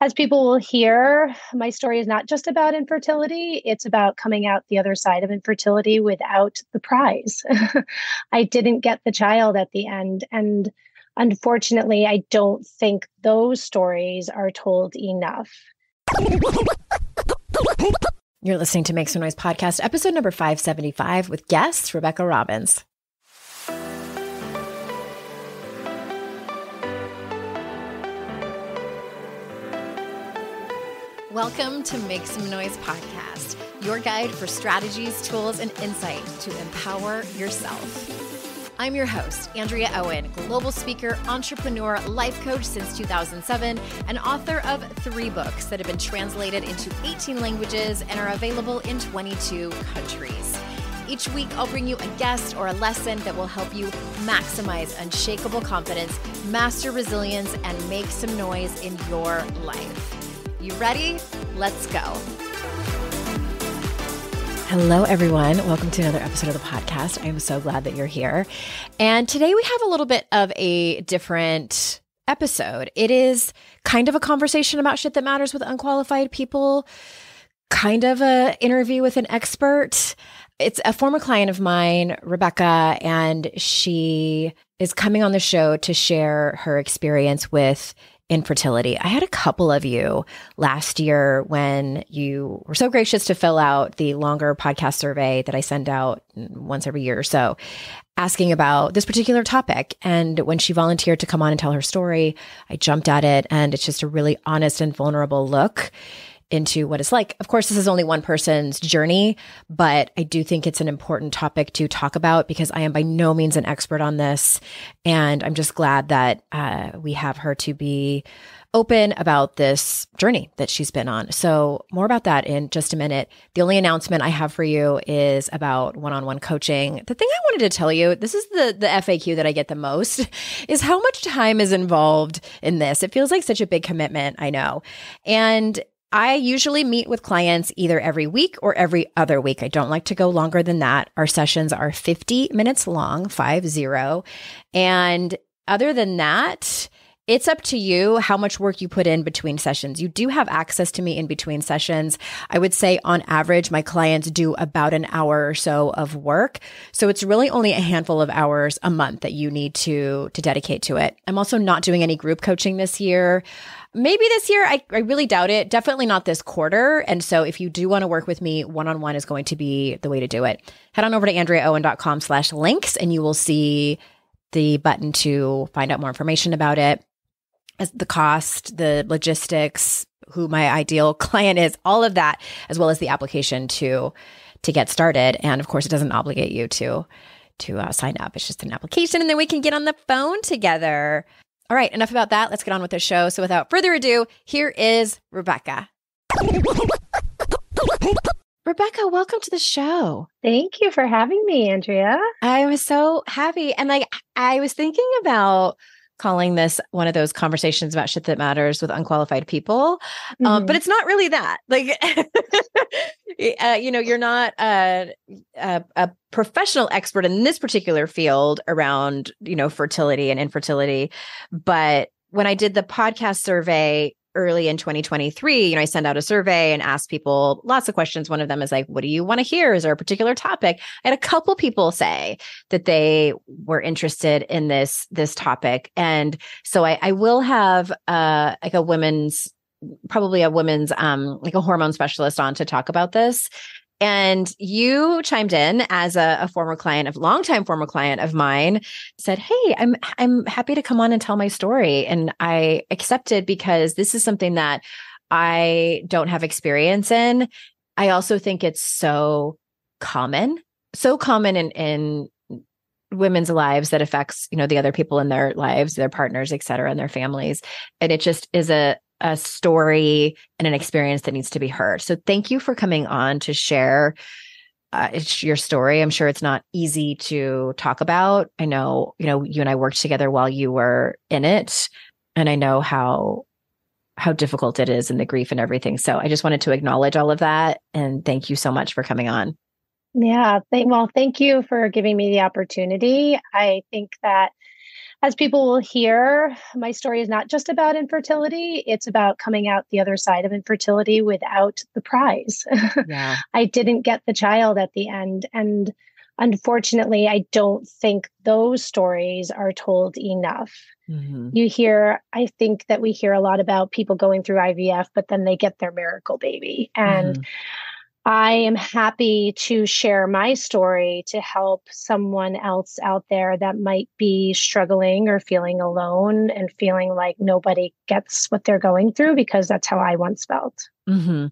as people will hear, my story is not just about infertility, it's about coming out the other side of infertility without the prize. I didn't get the child at the end. And unfortunately, I don't think those stories are told enough. You're listening to Make Some Noise podcast, episode number 575 with guest Rebecca Robbins. Welcome to Make Some Noise podcast, your guide for strategies, tools, and insight to empower yourself. I'm your host, Andrea Owen, global speaker, entrepreneur, life coach since 2007, and author of three books that have been translated into 18 languages and are available in 22 countries. Each week, I'll bring you a guest or a lesson that will help you maximize unshakable confidence, master resilience, and make some noise in your life. You ready? Let's go. Hello, everyone. Welcome to another episode of the podcast. I am so glad that you're here. And today we have a little bit of a different episode. It is kind of a conversation about shit that matters with unqualified people, kind of a interview with an expert. It's a former client of mine, Rebecca, and she is coming on the show to share her experience with infertility. I had a couple of you last year when you were so gracious to fill out the longer podcast survey that I send out once every year or so, asking about this particular topic. And when she volunteered to come on and tell her story, I jumped at it. And it's just a really honest and vulnerable look into what it's like. Of course, this is only one person's journey, but I do think it's an important topic to talk about because I am by no means an expert on this. And I'm just glad that uh, we have her to be open about this journey that she's been on. So, more about that in just a minute. The only announcement I have for you is about one-on-one coaching. The thing I wanted to tell you, this is the the FAQ that I get the most, is how much time is involved in this. It feels like such a big commitment, I know. And I usually meet with clients either every week or every other week. I don't like to go longer than that. Our sessions are 50 minutes long, five zero. And other than that, it's up to you how much work you put in between sessions. You do have access to me in between sessions. I would say on average, my clients do about an hour or so of work. So it's really only a handful of hours a month that you need to, to dedicate to it. I'm also not doing any group coaching this year. Maybe this year, I, I really doubt it. Definitely not this quarter. And so if you do want to work with me, one-on-one is going to be the way to do it. Head on over to andreaowen.com slash links and you will see the button to find out more information about it the cost, the logistics, who my ideal client is, all of that, as well as the application to to get started. And of course, it doesn't obligate you to to uh, sign up. It's just an application, and then we can get on the phone together. All right, enough about that. Let's get on with the show. So, without further ado, here is Rebecca. Rebecca, welcome to the show. Thank you for having me, Andrea. I was so happy. And like I was thinking about calling this one of those conversations about shit that matters with unqualified people. Mm-hmm. Um, but mm-hmm. it's not really that. Like, uh, you know, you're not a, a, a, professional expert in this particular field around, you know, fertility and infertility. But when I did the podcast survey early in 2023, you know, I send out a survey and ask people lots of questions. One of them is like, what do you want to hear? Is there a particular topic? I had a couple people say that they were interested in this, this topic. And so I, I will have uh like a women's probably a women's um like a hormone specialist on to talk about this and you chimed in as a, a former client of longtime former client of mine, said, Hey, I'm I'm happy to come on and tell my story. And I accepted because this is something that I don't have experience in. I also think it's so common, so common in in women's lives that affects, you know, the other people in their lives, their partners, et cetera, and their families. And it just is a a story and an experience that needs to be heard. So thank you for coming on to share uh, it's your story. I'm sure it's not easy to talk about. I know, you know, you and I worked together while you were in it, and I know how how difficult it is and the grief and everything. So I just wanted to acknowledge all of that and thank you so much for coming on. Yeah, well, thank you for giving me the opportunity. I think that as people will hear, my story is not just about infertility, it's about coming out the other side of infertility without the prize. Yeah. I didn't get the child at the end. And unfortunately, I don't think those stories are told enough. Mm-hmm. You hear, I think that we hear a lot about people going through IVF, but then they get their miracle baby. And mm-hmm. I am happy to share my story to help someone else out there that might be struggling or feeling alone and feeling like nobody gets what they're going through because that's how I once felt. Mm-hmm.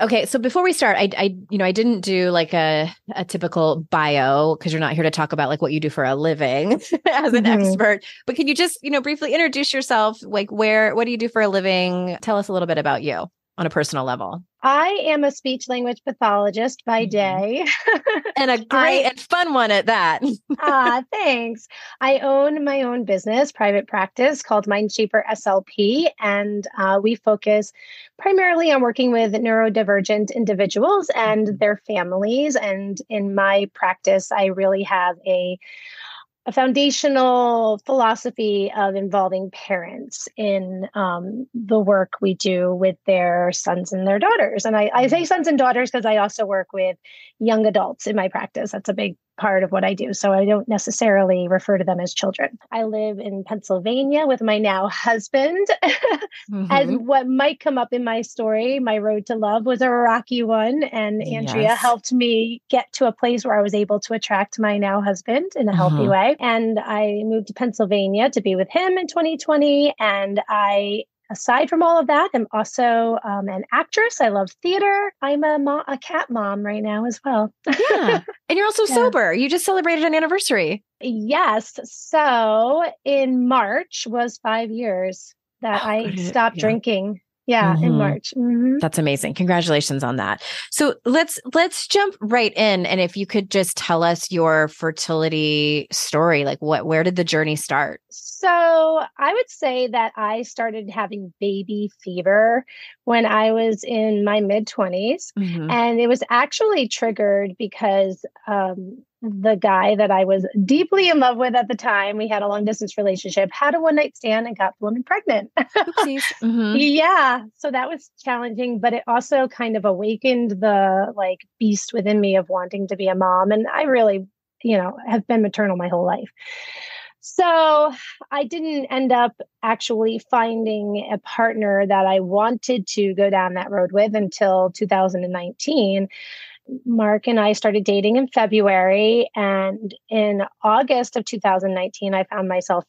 Okay, so before we start, I, I, you know, I didn't do like a a typical bio because you're not here to talk about like what you do for a living as an mm-hmm. expert. But can you just, you know, briefly introduce yourself? Like, where, what do you do for a living? Tell us a little bit about you on a personal level? I am a speech language pathologist by mm-hmm. day. and a great I, and fun one at that. ah, thanks. I own my own business, private practice called Mindshaper SLP. And uh, we focus primarily on working with neurodivergent individuals and mm-hmm. their families. And in my practice, I really have a a foundational philosophy of involving parents in um, the work we do with their sons and their daughters. And I, I say mm-hmm. sons and daughters because I also work with young adults in my practice. That's a big part of what I do. So I don't necessarily refer to them as children. I live in Pennsylvania with my now husband. mm-hmm. As what might come up in my story, my road to love was a rocky one. And Andrea yes. helped me get to a place where I was able to attract my now husband in a healthy mm-hmm. way. And I moved to Pennsylvania to be with him in 2020. And I aside from all of that, I'm also um, an actress. I love theater. I'm a, mo- a cat mom right now as well. yeah. And you're also yeah. sober. You just celebrated an anniversary. Yes. So in March was five years that oh, I stopped yeah. drinking. Yeah, mm-hmm. in March. Mm-hmm. That's amazing. Congratulations on that. So let's let's jump right in and if you could just tell us your fertility story, like what where did the journey start? So, I would say that I started having baby fever when I was in my mid 20s mm-hmm. and it was actually triggered because um the guy that I was deeply in love with at the time, we had a long distance relationship, had a one night stand and got the woman pregnant. mm-hmm. Yeah. So that was challenging, but it also kind of awakened the like beast within me of wanting to be a mom. And I really, you know, have been maternal my whole life. So I didn't end up actually finding a partner that I wanted to go down that road with until 2019 Mark and I started dating in February. And in August of 2019, I found myself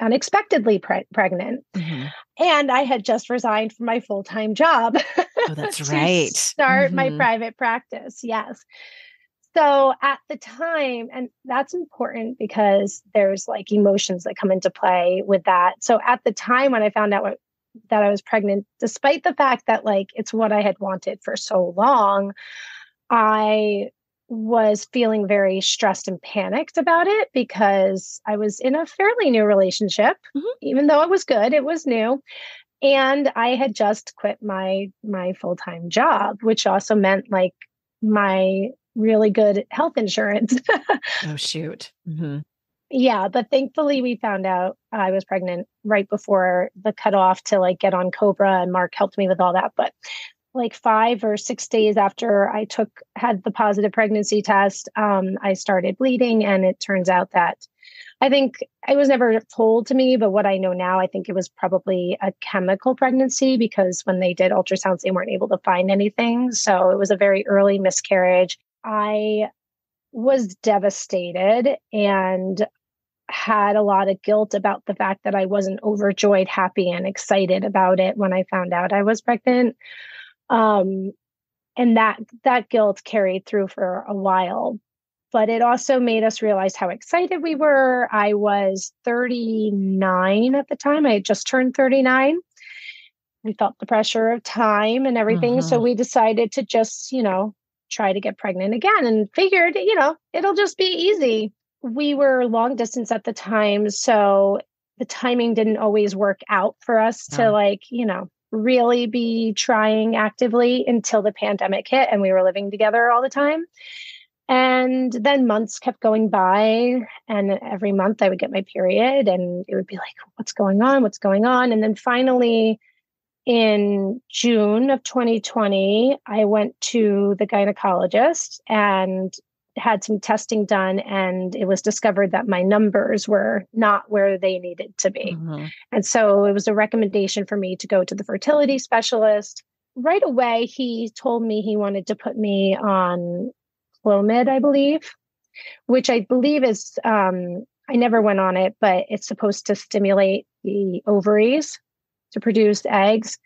unexpectedly pre- pregnant. Mm-hmm. And I had just resigned from my full time job. Oh, that's right. Start mm-hmm. my private practice. Yes. So at the time, and that's important because there's like emotions that come into play with that. So at the time when I found out what, that I was pregnant, despite the fact that like it's what I had wanted for so long, I was feeling very stressed and panicked about it because I was in a fairly new relationship. Mm-hmm. Even though it was good, it was new. And I had just quit my my full-time job, which also meant like my really good health insurance. oh shoot. Mm-hmm. Yeah, but thankfully we found out I was pregnant right before the cutoff to like get on Cobra and Mark helped me with all that. But like five or six days after I took had the positive pregnancy test, um, I started bleeding, and it turns out that I think it was never told to me, but what I know now, I think it was probably a chemical pregnancy because when they did ultrasounds, they weren't able to find anything. So it was a very early miscarriage. I was devastated and had a lot of guilt about the fact that I wasn't overjoyed, happy, and excited about it when I found out I was pregnant. Um, and that that guilt carried through for a while but it also made us realize how excited we were. I was 39 at the time. I had just turned 39 we felt the pressure of time and everything so mm-hmm. we decided to just you know try to get pregnant again and figured you know it'll just be easy we were long distance at the time so the timing didn't always work out for us to like you know really be trying actively until the pandemic hit and we were living together all the time. And then months kept going by, and every month I would get my period, and it would be like, what's going on? What's going on? And then finally, in June of 2020, I went to the gynecologist and had some testing done, and it was discovered that my numbers were not where they needed to be. Mm-hmm. And so it was a recommendation for me to go to the fertility specialist. Right away, he told me he wanted to put me on Clomid, I believe, which I believe is, um, I never went on it, but it's supposed to stimulate the ovaries to produce eggs.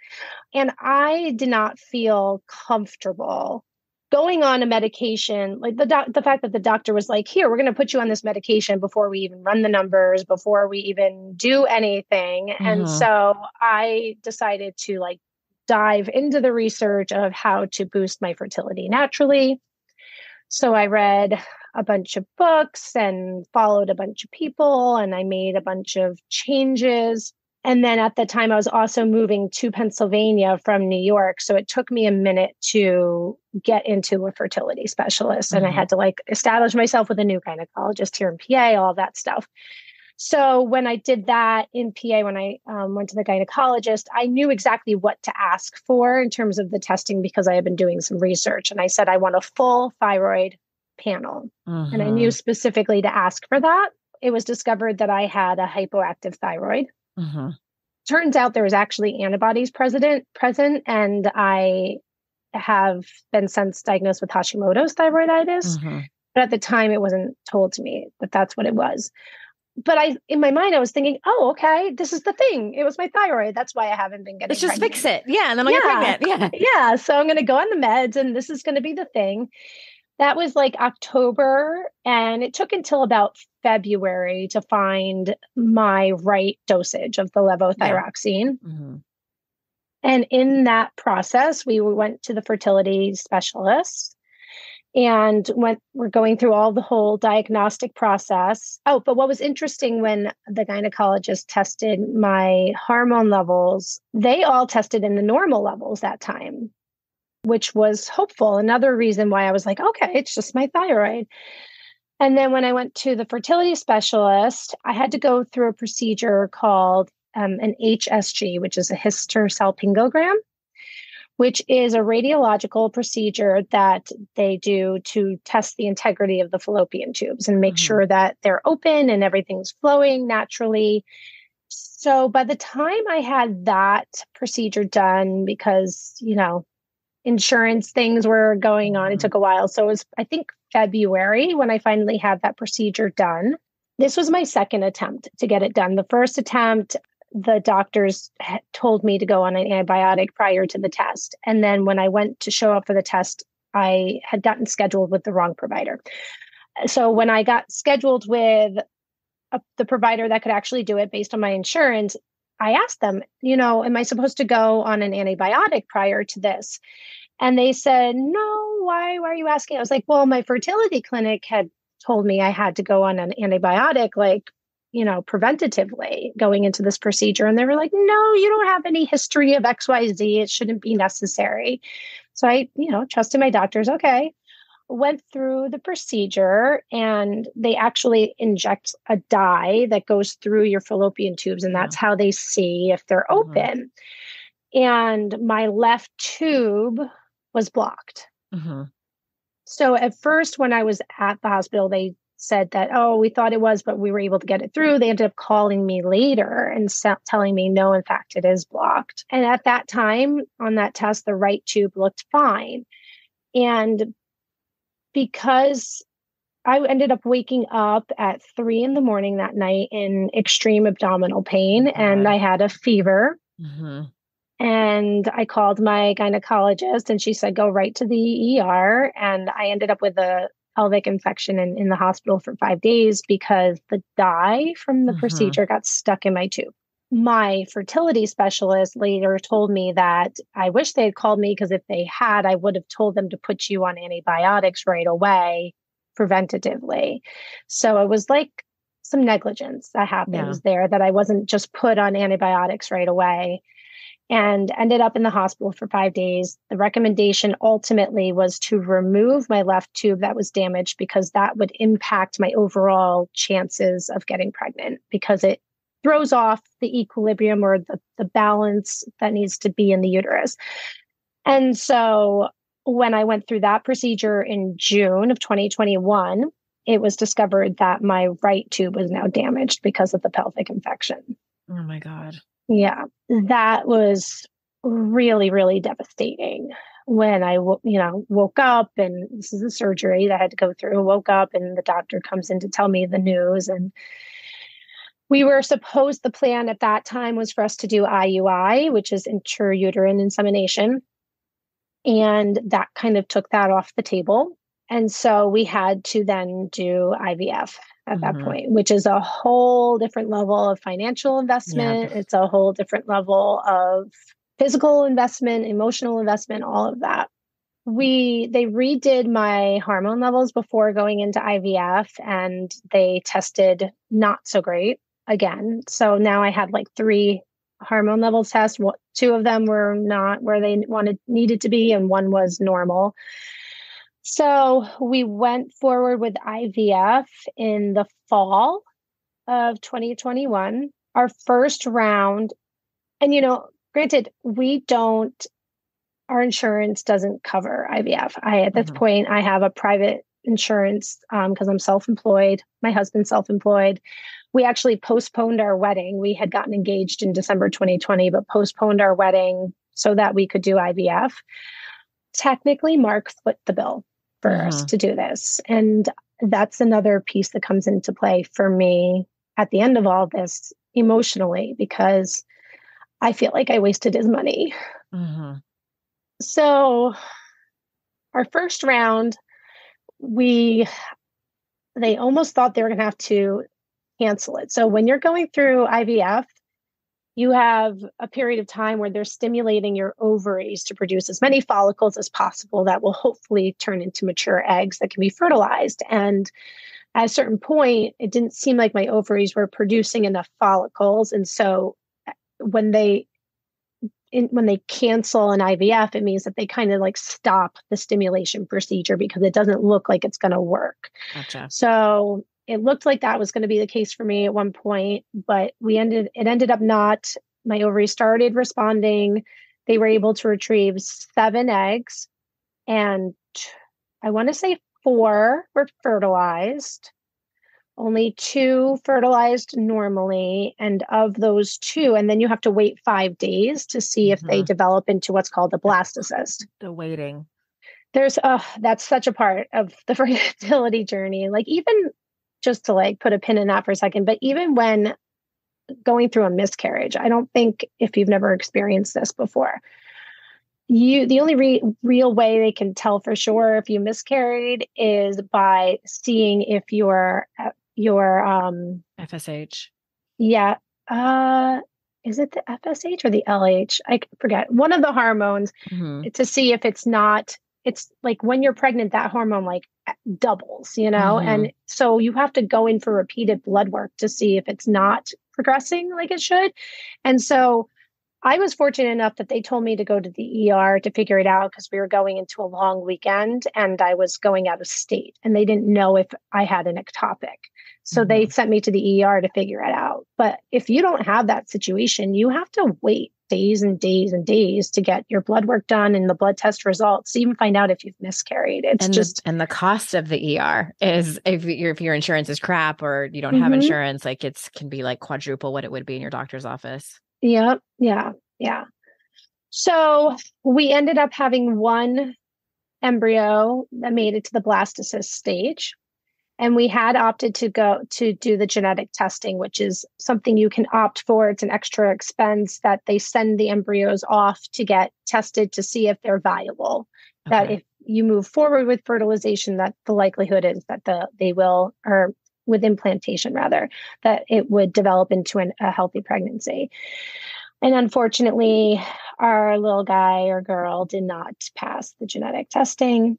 And I did not feel comfortable going on a medication like the doc- the fact that the doctor was like here we're going to put you on this medication before we even run the numbers before we even do anything mm-hmm. and so i decided to like dive into the research of how to boost my fertility naturally so I read a bunch of books and followed a bunch of people and I made a bunch of changes. And then at the time, I was also moving to Pennsylvania from New York. So it took me a minute to get into a fertility specialist. And mm-hmm. I had to like establish myself with a new gynecologist here in PA, all that stuff. So when I did that in PA, when I um, went to the gynecologist, I knew exactly what to ask for in terms of the testing because I had been doing some research. And I said, I want a full thyroid panel. Mm-hmm. And I knew mm-hmm. specifically to ask for that. It was discovered that I had a hypoactive thyroid. Mm-hmm. Turns out there was actually antibodies present, present, and I have been since diagnosed with Hashimoto's thyroiditis. Mm-hmm. But at the time, it wasn't told to me that that's what it was but I, in my mind, I was thinking, oh, okay, this is the thing. It was my thyroid. That's why I haven't been getting. Let's just pregnant. fix it. Yeah, and then I'll yeah. get pregnant. Yeah, yeah. So I'm going to go on the meds, and this is going to be the thing. That was like October, and it took until about February to find my right dosage of the levothyroxine. Yeah. Mm-hmm. And in that process, we went to the fertility specialist and went we're going through all the whole diagnostic process oh but what was interesting when the gynecologist tested my hormone levels they all tested in the normal levels that time which was hopeful another reason why i was like okay it's just my thyroid and then when i went to the fertility specialist i had to go through a procedure called um, an hsg which is a hysterosalpingogram which is a radiological procedure that they do to test the integrity of the fallopian tubes and make mm-hmm. sure that they're open and everything's flowing naturally. So by the time I had that procedure done, because, you know, insurance things were going on, it mm-hmm. took a while. So it was, I think, February when I finally had that procedure done. This was my second attempt to get it done. The first attempt, the doctors told me to go on an antibiotic prior to the test. And then when I went to show up for the test, I had gotten scheduled with the wrong provider. So when I got scheduled with a, the provider that could actually do it based on my insurance, I asked them, you know, am I supposed to go on an antibiotic prior to this? And they said, no, why, why are you asking? I was like, well, my fertility clinic had told me I had to go on an antibiotic like you know, preventatively going into this procedure. And they were like, no, you don't have any history of XYZ. It shouldn't be necessary. So I, you know, trusted my doctors. Okay. Went through the procedure and they actually inject a dye that goes through your fallopian tubes. And that's how they see if they're mm-hmm. open. Mm-hmm. And my left tube was blocked. Mm-hmm. So at first, when I was at the hospital, they said that, oh, we thought it was, but we were able to get it through. They ended up calling me later and telling me, no, in fact, it is blocked. And at that time on that test, the right tube looked fine. And because I ended up waking up at three in the morning that night in extreme abdominal pain, and I had a fever. Mm-hmm. And I called my gynecologist, and she said, go right to the ER. And I ended up with a pelvic infection in, in the hospital for five days because the dye from the mm-hmm. procedure got stuck in my tube. My fertility specialist later told me that I wish they had called me because if they had, I would have told them to put you on antibiotics right away preventatively. So it was like some negligence that happens yeah. there that I wasn't just put on antibiotics right away. And ended up in the hospital for five days. The recommendation ultimately was to remove my left tube that was damaged because that would impact my overall chances of getting pregnant because it throws off the equilibrium or the, the balance that needs to be in the uterus. And so when I went through that procedure in June of 2021, it was discovered that my right tube was now damaged because of the pelvic infection. Oh my God. Yeah, that was really, really devastating when I, you know, woke up and this is a surgery that I had to go through. Woke up and the doctor comes in to tell me the news. And we were supposed, the plan at that time was for us to do IUI, which is intrauterine insemination. And that kind of took that off the table. And so we had to then do IVF at mm-hmm. that point, which is a whole different level of financial investment. Yeah. It's a whole different level of physical investment, emotional investment, all of that. We they redid my hormone levels before going into IVF and they tested not so great again. So now I had like three hormone level tests. Two of them were not where they wanted needed to be, and one was normal. So we went forward with IVF in the fall of 2021, our first round. And, you know, granted, we don't, our insurance doesn't cover IVF. I, at this mm-hmm. point, I have a private insurance because um, I'm self employed. My husband's self employed. We actually postponed our wedding. We had gotten engaged in December 2020, but postponed our wedding so that we could do IVF. Technically, Mark foot the bill for uh-huh. us to do this. And that's another piece that comes into play for me at the end of all this emotionally because I feel like I wasted his money. Uh-huh. So, our first round, we they almost thought they were going to have to cancel it. So, when you're going through IVF, you have a period of time where they're stimulating your ovaries to produce as many follicles as possible that will hopefully turn into mature eggs that can be fertilized. And at a certain point, it didn't seem like my ovaries were producing enough follicles. And so uh, when they in, when they cancel an IVF, it means that they kind of like stop the stimulation procedure because it doesn't look like it's going to work. Gotcha. So it looked like that was going to be the case for me at one point, but we ended it ended up not. My ovaries started responding. They were able to retrieve seven eggs, and I want to say four were fertilized. Only two fertilized normally, and of those two, and then you have to wait five days to see if mm-hmm. they develop into what's called a blastocyst. The waiting there's oh that's such a part of the fertility journey like even just to like put a pin in that for a second, but even when going through a miscarriage, I don't think if you've never experienced this before, you the only re- real way they can tell for sure if you miscarried is by seeing if your your um FSH. Yeah. Uh is it the FSH or the LH? I forget. One of the hormones mm-hmm. to see if it's not it's like when you're pregnant, that hormone like doubles, you know? Mm-hmm. And so you have to go in for repeated blood work to see if it's not progressing like it should. And so I was fortunate enough that they told me to go to the ER to figure it out because we were going into a long weekend and I was going out of state and they didn't know if I had an ectopic. So mm-hmm. they sent me to the ER to figure it out. But if you don't have that situation, you have to wait days and days and days to get your blood work done and the blood test results to even find out if you've miscarried. It's and just the, and the cost of the ER is if your if your insurance is crap or you don't mm-hmm. have insurance, like it's can be like quadruple what it would be in your doctor's office. Yep. Yeah. Yeah. So we ended up having one embryo that made it to the blastocyst stage and we had opted to go to do the genetic testing which is something you can opt for. It's an extra expense that they send the embryos off to get tested to see if they're viable. Okay. that if you move forward with fertilization that the likelihood is that the they will or with implantation rather that it would develop into an, a healthy pregnancy. And unfortunately our little guy or girl did not pass the genetic testing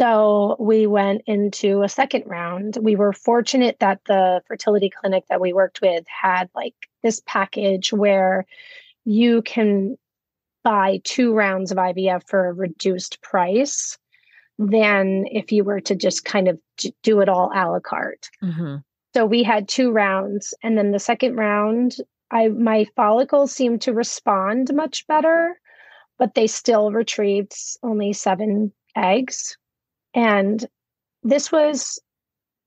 so we went into a second round. We were fortunate that the fertility clinic that we worked with had like this package where you can buy two rounds of IVF for a reduced price than if you were to just kind of do it all a la carte. Mm-hmm. So we had two rounds, and then the second round, I my follicles seemed to respond much better, but they still retrieved only seven eggs. And this was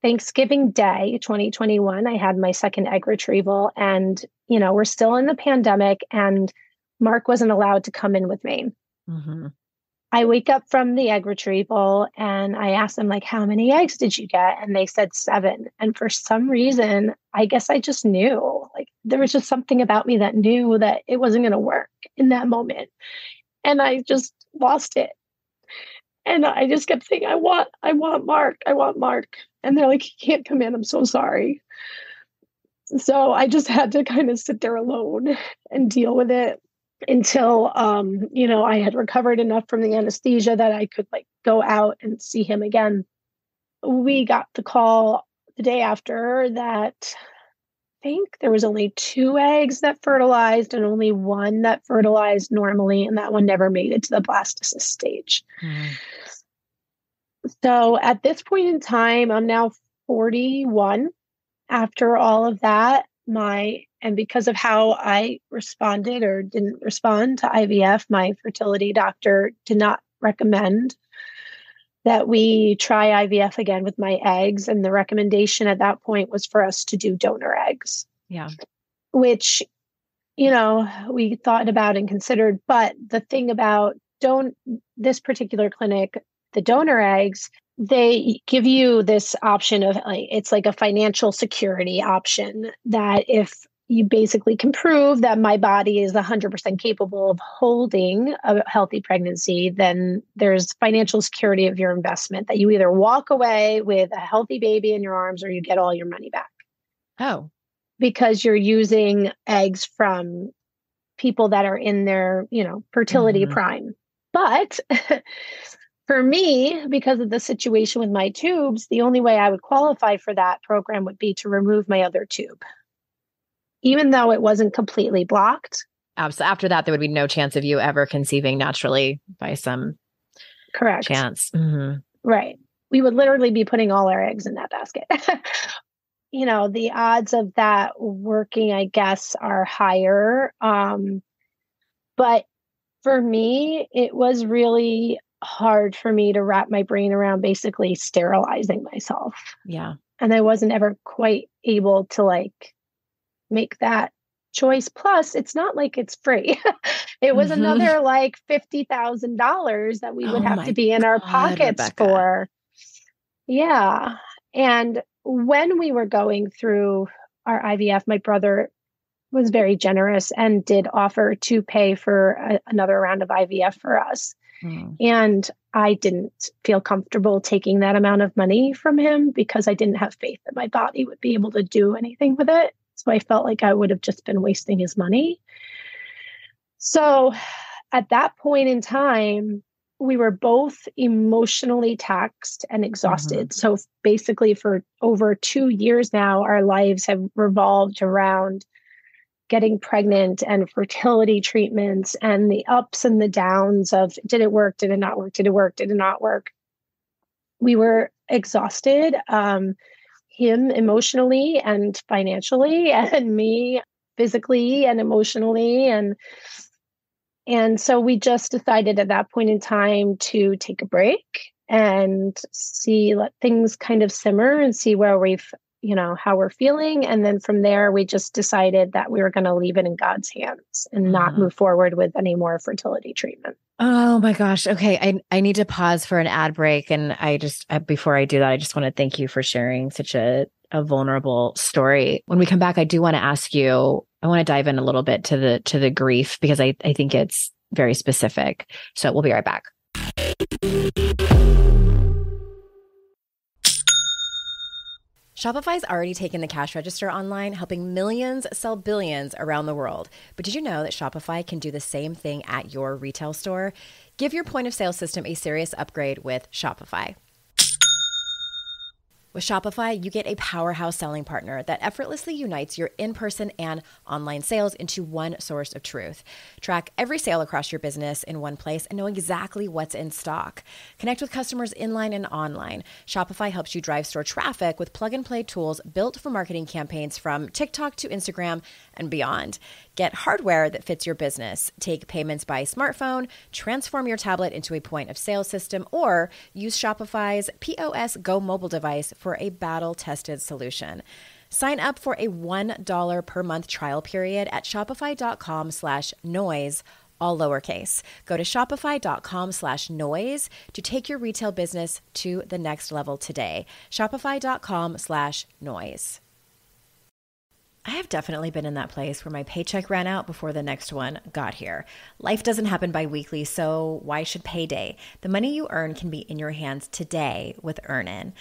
Thanksgiving Day 2021. I had my second egg retrieval, and you know, we're still in the pandemic, and Mark wasn't allowed to come in with me. Mm-hmm. I wake up from the egg retrieval and I ask them, like, how many eggs did you get? And they said seven. And for some reason, I guess I just knew, like, there was just something about me that knew that it wasn't going to work in that moment. And I just lost it. And I just kept saying, I want, I want Mark, I want Mark. And they're like, he can't come in. I'm so sorry. So I just had to kind of sit there alone and deal with it until um, you know I had recovered enough from the anesthesia that I could like go out and see him again. We got the call the day after that think there was only two eggs that fertilized and only one that fertilized normally, and that one never made it to the blastocyst stage. Mm. So at this point in time, I'm now 41. After all of that, my and because of how I responded or didn't respond to IVF, my fertility doctor did not recommend that we try IVF again with my eggs. And the recommendation at that point was for us to do donor eggs. Yeah. Which, you know, we thought about and considered. But the thing about don't this particular clinic, the donor eggs, they give you this option of like it's like a financial security option that if you basically can prove that my body is 100% capable of holding a healthy pregnancy, then there's financial security of your investment that you either walk away with a healthy baby in your arms or you get all your money back. Oh. Because you're using eggs from people that are in their, you know, fertility mm-hmm. prime. But for me, because of the situation with my tubes, the only way I would qualify for that program would be to remove my other tube even though it wasn't completely blocked. Absolutely. After that, there would be no chance of you ever conceiving naturally by some correct chance. Mm-hmm. Right. We would literally be putting all our eggs in that basket. you know, the odds of that working, I guess, are higher. Um, but for me, it was really hard for me to wrap my brain around basically sterilizing myself. Yeah. And I wasn't ever quite able to like make that choice. Plus, it's not like it's free. it was mm-hmm. another like $50,000 that we would oh have to be in our pockets Rebecca. for. Yeah. And when we were going through our IVF, my brother was very generous and did offer to pay for a, another round of IVF for us. Mm. And I didn't feel comfortable taking that amount of money from him because I didn't have faith that my body would be able to do anything with it. So I felt like I would have just been wasting his money. So at that point in time, we were both emotionally taxed and exhausted. Mm-hmm. So basically, for over two years now, our lives have revolved around getting pregnant and fertility treatments and the ups and the downs of did it work? Did it not work? Did it work? Did it not work? We were exhausted. Um, him emotionally and financially and me physically and emotionally and and so we just decided at that point in time to take a break and see let things kind of simmer and see where we've you know how we're feeling. And then from there we just decided that we were going to leave it in god's hands and not mm-hmm. move forward with any more fertility treatment. Oh my gosh. Okay. I i need to pause for an ad break. And i just before i do that i just want to thank you for sharing such a a vulnerable story. When we come back i do want to ask you i want to dive in a little bit to the to the grief because i i think it's very specific. So we'll be right back Shopify's already taken the cash register online, helping millions sell billions around the world. But did you know that Shopify can do the same thing at your retail store? Give your point of sale system a serious upgrade with Shopify. With Shopify, you get a powerhouse selling partner that effortlessly unites your in person and online sales into one source of truth. Track every sale across your business in one place and know exactly what's in stock. Connect with customers inline and online. Shopify helps you drive store traffic with plug and play tools built for marketing campaigns from TikTok to Instagram and beyond. Get hardware that fits your business. Take payments by smartphone, transform your tablet into a point of sale system, or use Shopify's POS Go mobile device for a battle tested solution. Sign up for a $1 per month trial period at shopify.com slash noise, all lowercase. Go to shopify.com slash noise to take your retail business to the next level today. Shopify.com slash noise. I have definitely been in that place where my paycheck ran out before the next one got here. Life doesn't happen bi weekly, so why should payday? The money you earn can be in your hands today with Earnin.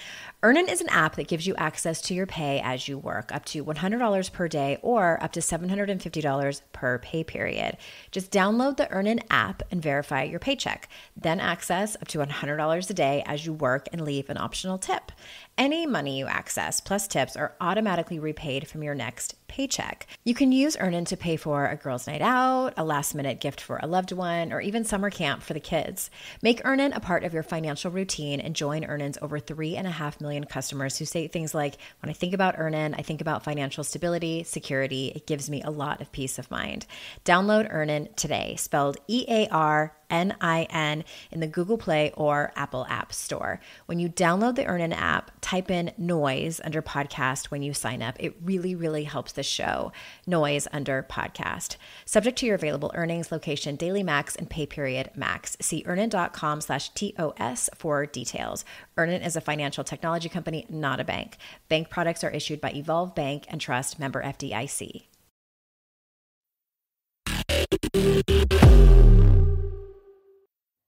Earnin is an app that gives you access to your pay as you work, up to $100 per day or up to $750 per pay period. Just download the Earnin app and verify your paycheck. Then access up to $100 a day as you work and leave an optional tip. Any money you access plus tips are automatically repaid from your next paycheck. You can use Earnin to pay for a girls' night out, a last minute gift for a loved one, or even summer camp for the kids. Make Earnin a part of your financial routine and join Earnin's over three and a half million customers who say things like, When I think about Earnin, I think about financial stability, security. It gives me a lot of peace of mind. Download Earnin today, spelled E A R N I N in the Google Play or Apple App Store. When you download the Earnin app, type in noise under podcast when you sign up. It really, really helps the show. Noise under podcast. Subject to your available earnings, location, daily max, and pay period max. See earnin.com slash TOS for details. Earnin is a financial technology company, not a bank. Bank products are issued by Evolve Bank and Trust member FDIC.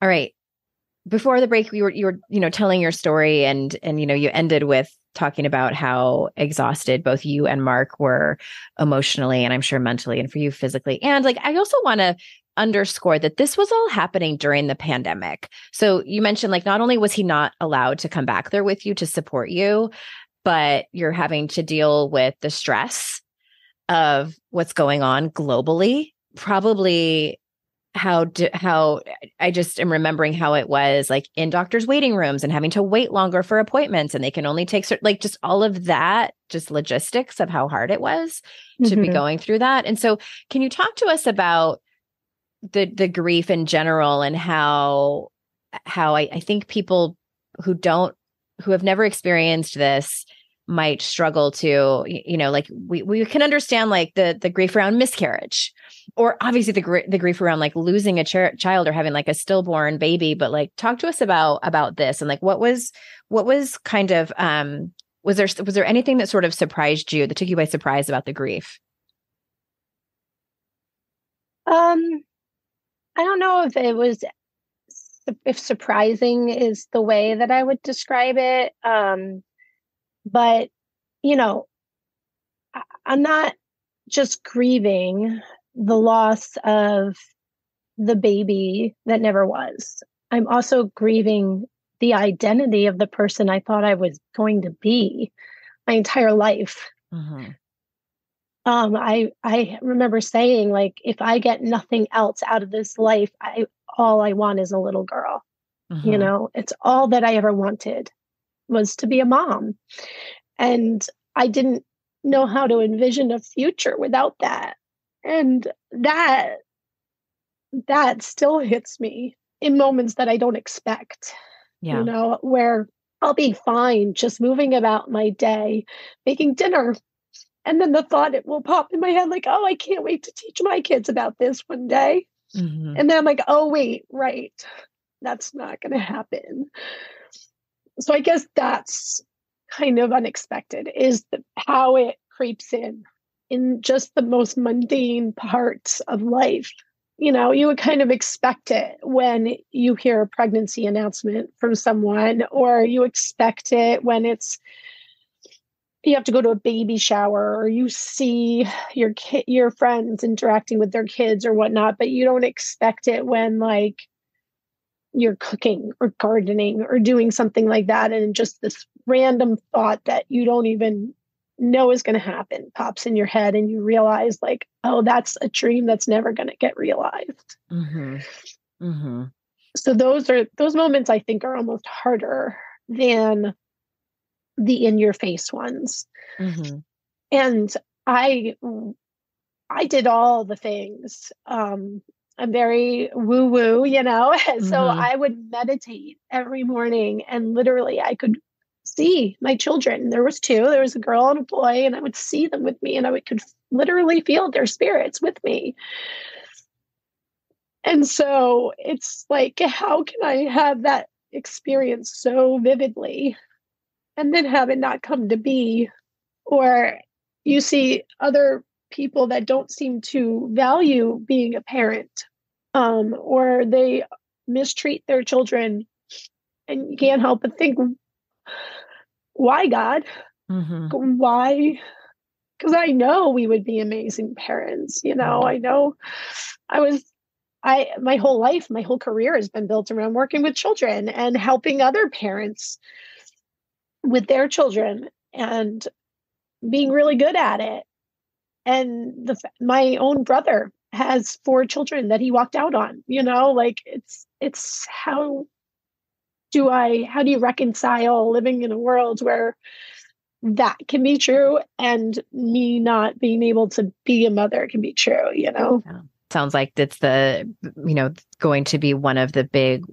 All right. Before the break, we were you were you know telling your story and and you know you ended with talking about how exhausted both you and Mark were emotionally and I'm sure mentally and for you physically. And like I also want to underscore that this was all happening during the pandemic. So you mentioned like not only was he not allowed to come back there with you to support you, but you're having to deal with the stress of what's going on globally. Probably how do, how I just am remembering how it was like in doctors' waiting rooms and having to wait longer for appointments, and they can only take certain like just all of that, just logistics of how hard it was to mm-hmm. be going through that. And so, can you talk to us about the the grief in general and how how I, I think people who don't who have never experienced this might struggle to you know like we we can understand like the the grief around miscarriage or obviously the gr- the grief around like losing a ch- child or having like a stillborn baby but like talk to us about about this and like what was what was kind of um was there was there anything that sort of surprised you that took you by surprise about the grief? Um i don't know if it was if surprising is the way that i would describe it um but, you know, I'm not just grieving the loss of the baby that never was. I'm also grieving the identity of the person I thought I was going to be my entire life. Mm-hmm. Um, I I remember saying like, if I get nothing else out of this life, I all I want is a little girl. Mm-hmm. You know, it's all that I ever wanted was to be a mom. And I didn't know how to envision a future without that. And that that still hits me in moments that I don't expect. Yeah. You know, where I'll be fine just moving about my day, making dinner. And then the thought it will pop in my head like, oh, I can't wait to teach my kids about this one day. Mm-hmm. And then I'm like, oh, wait, right. That's not going to happen so I guess that's kind of unexpected is the, how it creeps in in just the most mundane parts of life. You know, you would kind of expect it when you hear a pregnancy announcement from someone, or you expect it when it's you have to go to a baby shower or you see your kid your friends interacting with their kids or whatnot but you don't expect it when like you're cooking or gardening or doing something like that and just this random thought that you don't even know is going to happen pops in your head and you realize like oh that's a dream that's never going to get realized mm-hmm. Mm-hmm. so those are those moments i think are almost harder than the in your face ones mm-hmm. and i i did all the things um I'm very woo woo, you know. Mm-hmm. so I would meditate every morning and literally I could see my children. There was two. There was a girl and a boy, and I would see them with me, and I would, could literally feel their spirits with me. And so it's like, how can I have that experience so vividly and then have it not come to be? Or you see other people that don't seem to value being a parent, um, or they mistreat their children, and you can't help but think, why God? Mm-hmm. Why? Because I know we would be amazing parents. You know, mm-hmm. I know I was I my whole life, my whole career has been built around working with children and helping other parents with their children and being really good at it. And the my own brother has four children that he walked out on, you know, like it's it's how do I, how do you reconcile living in a world where that can be true and me not being able to be a mother can be true, you know? Yeah. Sounds like it's the, you know, going to be one of the big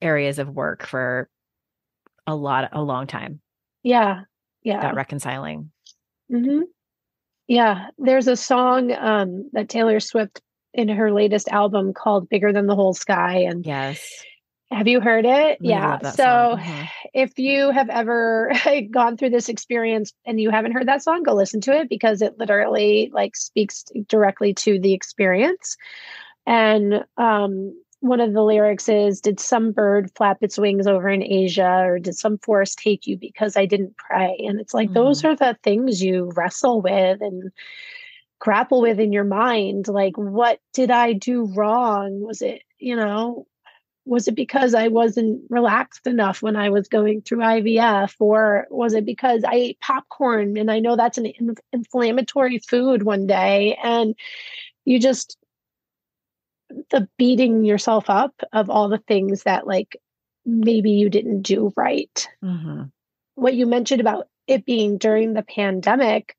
areas of work for a lot, a long time. Yeah. Yeah. That reconciling. Mm-hmm. Yeah. There's a song um, that Taylor Swift in her latest album called Bigger Than the Whole Sky. And yes have you heard it? yeah. So mm-hmm. if you have ever gone through this experience and you haven't heard that song, go listen to it because it literally like speaks directly to the experience. And um, one of the lyrics is Did some bird flap its wings over in Asia or did some forest take you because I didn't pray? And it's like mm-hmm. those are the things you wrestle with and grapple with in your mind. Like, what did I do wrong? Was it, you know, was it because I wasn't relaxed enough when I was going through IVF, or was it because I ate popcorn and I know that's an in- inflammatory food one day, and you just the beating yourself up of all the things that like maybe you didn't do right. Mm-hmm. What you mentioned about it being during the pandemic,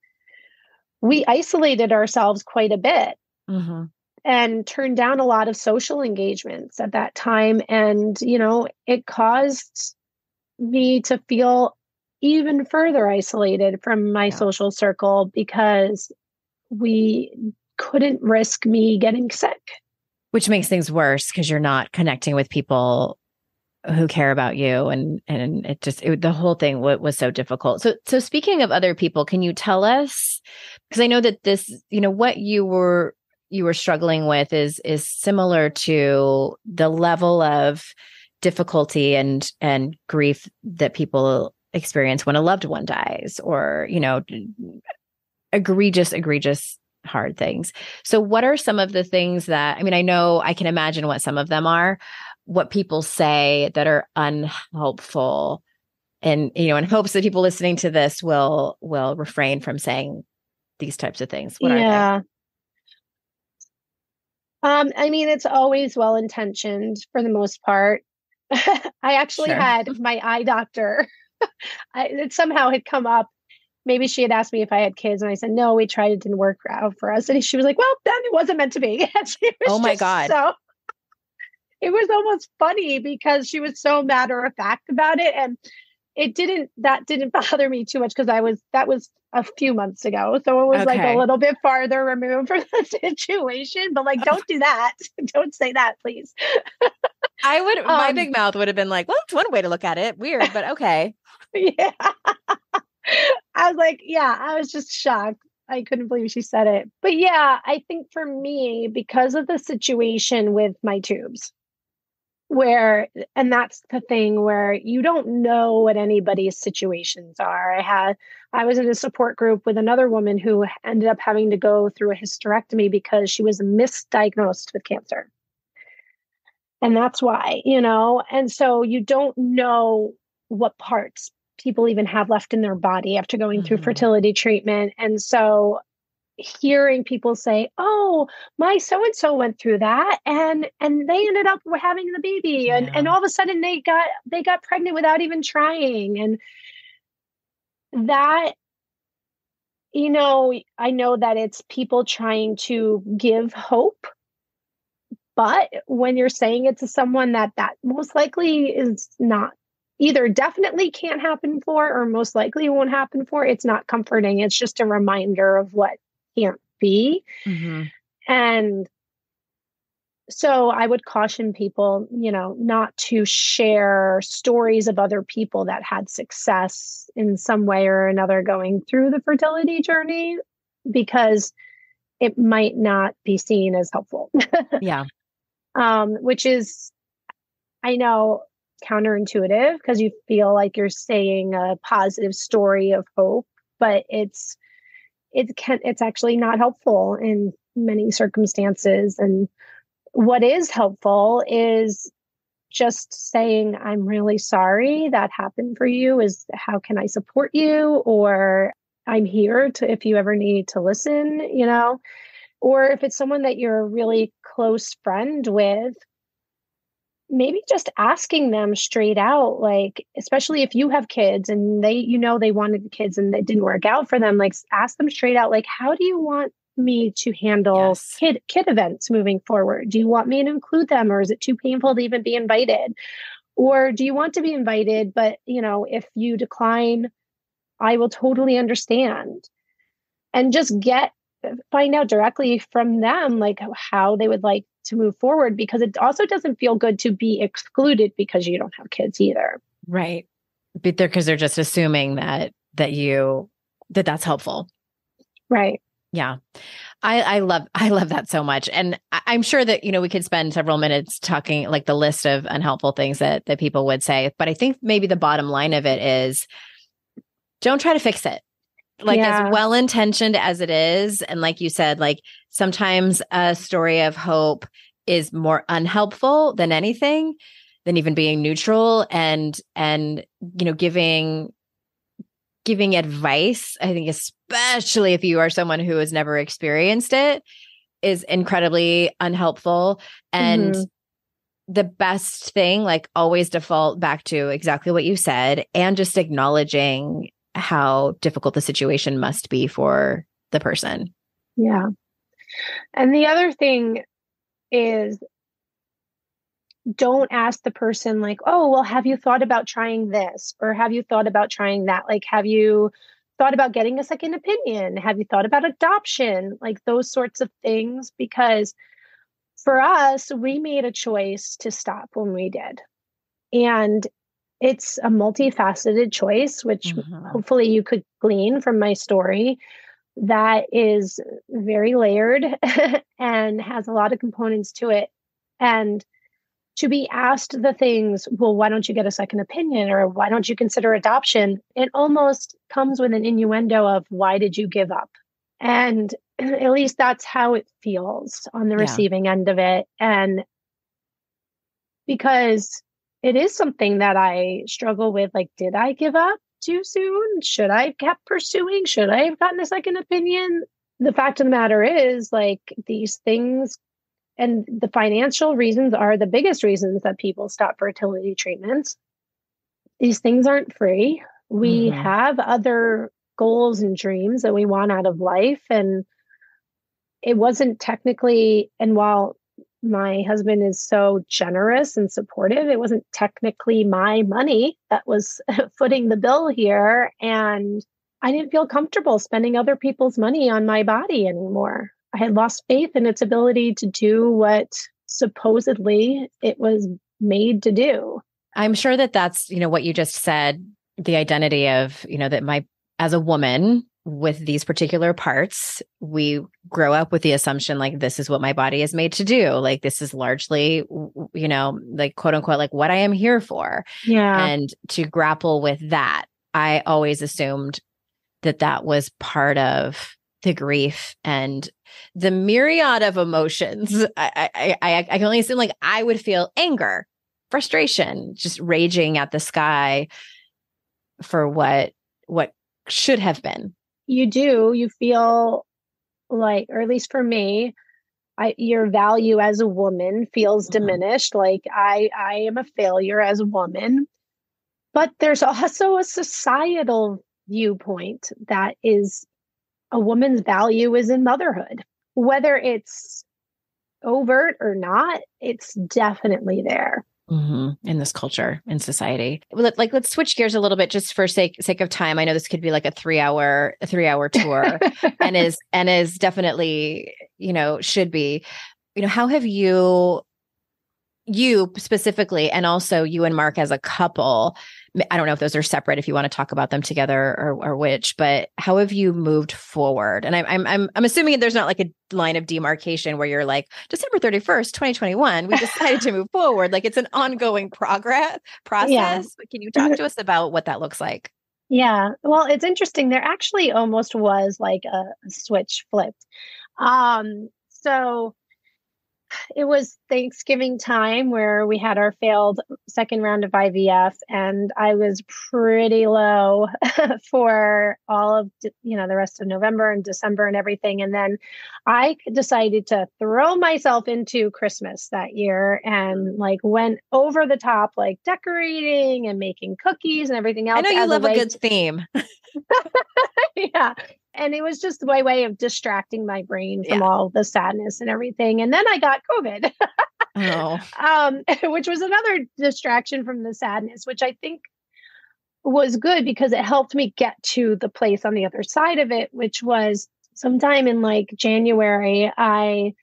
we isolated ourselves quite a bit. Mm-hmm and turned down a lot of social engagements at that time. And you know it caused me to feel even further isolated from my yeah. social circle because we couldn't risk me getting sick. Which makes things worse because you're not connecting with people who care about you and and it just it, the whole thing w- was so difficult. So so speaking of other people can you tell us because i know that this you know what you were you were struggling with is is similar to the level of difficulty and and grief that people experience when a loved one dies or you know egregious egregious hard things. So what are some of the things that i mean i know i can imagine what some of them are what people say that are unhelpful and you know in hopes that people listening to this will will refrain from saying these types of things. What yeah um, I mean, it's always well intentioned for the most part. I actually sure. had my eye doctor. I, it somehow had come up. Maybe she had asked me if I had kids, and I said no. We tried; it didn't work out for us. And she was like, "Well, then it wasn't meant to be." oh my god! So it was almost funny because she was so matter of fact about it, and it didn't. That didn't bother me too much because I was that was a few months ago. So it was okay. like a little bit farther removed from the situation. But like, don't do that. don't say that, please. I would, my um, big mouth would have been like, well, it's one way to look at it. Weird, but okay. Yeah. I was like, yeah, I was just shocked. I couldn't believe she said it. But yeah, I think for me, because of the situation with my tubes, where and that's the thing where you don't know what anybody's situations are i had i was in a support group with another woman who ended up having to go through a hysterectomy because she was misdiagnosed with cancer And that's why, you know, and so you don't know what parts people even have left in their body after going mm-hmm. through fertility treatment. And so hearing people say, "Oh, my so and so went through that and and they ended up having the baby yeah. and and all of a sudden they got they got pregnant without even trying." And that you know, I know that it's people trying to give hope. But when you're saying it to someone that that most likely is not either definitely can't happen for or most likely won't happen for, it's not comforting. It's just a reminder of what can't be. Mm-hmm. And so I would caution people, you know, not to share stories of other people that had success in some way or another going through the fertility journey because it might not be seen as helpful. yeah. Um, which is, I know, counterintuitive because you feel like you're saying a positive story of hope, but it's it can it's actually not helpful in many circumstances. And what is helpful is just saying i'm really sorry that happened for you. Is how can i support you? Or i'm here to if you ever need to listen you know? Or if it's someone that you're a really close friend with maybe just asking them straight out like especially if you have kids and they you know they wanted kids and it didn't work out for them like ask them straight out like how do you want me to handle yes. kid kid events moving forward? Do you want me to include them or is it too painful to even be invited? Or do you want to be invited but you know if you decline i will totally understand. And just get find out directly from them like how they would like to move forward because it also doesn't feel good to be excluded because you don't have kids either. Right. But they're because they're just assuming that that you that that's helpful. Right. Yeah. I i love i love that so much. And i'm sure that you know we could spend several minutes talking like the list of unhelpful things that that people would say but i think maybe the bottom line of it is don't try to fix it like yeah. as well intentioned as it is and like you said like sometimes a story of hope is more unhelpful than anything than even being neutral and and you know giving giving advice i think especially if you are someone who has never experienced it is incredibly unhelpful and mm-hmm. the best thing like always default back to exactly what you said and just acknowledging how difficult the situation must be for the person. Yeah. And the other thing is don't ask the person like, "Oh, well, have you thought about trying this or have you thought about trying that?" Like, have you thought about getting a second opinion? Have you thought about adoption? Like those sorts of things because for us, we made a choice to stop when we did. And it's a multifaceted choice, which mm-hmm. hopefully you could glean from my story, that is very layered and has a lot of components to it. And to be asked the things, well, why don't you get a second opinion or why don't you consider adoption? It almost comes with an innuendo of why did you give up? And at least that's how it feels on the yeah. receiving end of it. And because it is something that I struggle with. Like, did I give up too soon? Should I have kept pursuing? Should I have gotten a second opinion? The fact of the matter is, like, these things and the financial reasons are the biggest reasons that people stop fertility treatments. These things aren't free. We mm-hmm. have other goals and dreams that we want out of life. And it wasn't technically, and while my husband is so generous and supportive. It wasn't technically my money that was footing the bill here. And I didn't feel comfortable spending other people's money on my body anymore. I had lost faith in its ability to do what supposedly it was made to do. I'm sure that that's, you know, what you just said, the identity of, you know, that my, as a woman, with these particular parts, we grow up with the assumption like this is what my body is made to do. Like this is largely, you know, like quote unquote, like what I am here for. Yeah. And to grapple with that, I always assumed that that was part of the grief and the myriad of emotions. I, I, I, I can only assume like I would feel anger, frustration, just raging at the sky for what what should have been. You do. You feel like, or at least for me, I, your value as a woman feels mm-hmm. diminished. Like I, I am a failure as a woman. But there's also a societal viewpoint that is a woman's value is in motherhood. Whether it's overt or not, it's definitely there. Mm-hmm. in this culture in society. Like let's switch gears a little bit just for sake sake of time. I know this could be like a three hour a three hour tour and is and is definitely you know should be. You know how have you you specifically and also you and mark as a couple I don't know if those are separate if you want to talk about them together or, or which, but how have you moved forward? And I'm I'm I'm assuming there's not like a line of demarcation where you're like December 31st, 2021, we decided to move forward. Like it's an ongoing progress process. Yeah. Can you talk to us about what that looks like? Yeah. Well, it's interesting. There actually almost was like a, a switch flipped. Um, so it was Thanksgiving time where we had our failed second round of IVF, and I was pretty low for all of you know the rest of November and December and everything. And then I decided to throw myself into Christmas that year and like went over the top, like decorating and making cookies and everything else. I know you love a, a good theme. yeah and it was just my way of distracting my brain from yeah. all the sadness and everything. And then I got COVID, oh. um, which was another distraction from the sadness, which I think was good because it helped me get to the place on the other side of it, which was sometime in like January. I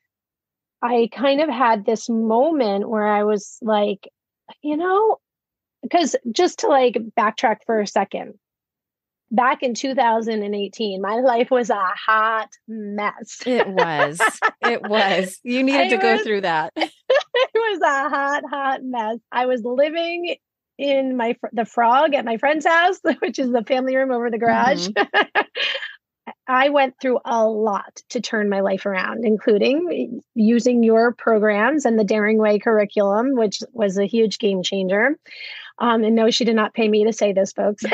I kind of had this moment where I was like, you know, because just to like backtrack for a second, back in 2018, my life was a hot mess. it was. It was. You needed to go through that. it was a hot, hot mess. I was living in my the frog at my friend's house, which is the family room over the garage. Mm-hmm. I went through a lot to turn my life around, including using your programs and the Daring Way curriculum, which was a huge game changer. Um, and no, she did not pay me to say this, folks.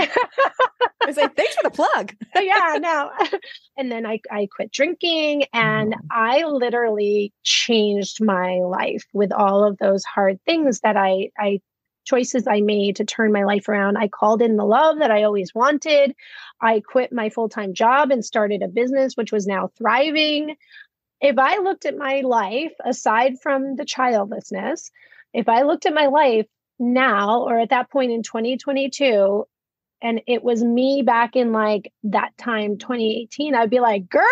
I was like, thanks for the plug. yeah, no. And then I, I quit drinking and mm-hmm. I literally changed my life with all of those hard things that I, I choices I made to turn my life around. I called in the love that I always wanted. I quit my full time job and started a business, which was now thriving. If I looked at my life, aside from the childlessness, if I looked at my life now or at that point in 2022, and it was me back in like that time 2018 i'd be like girl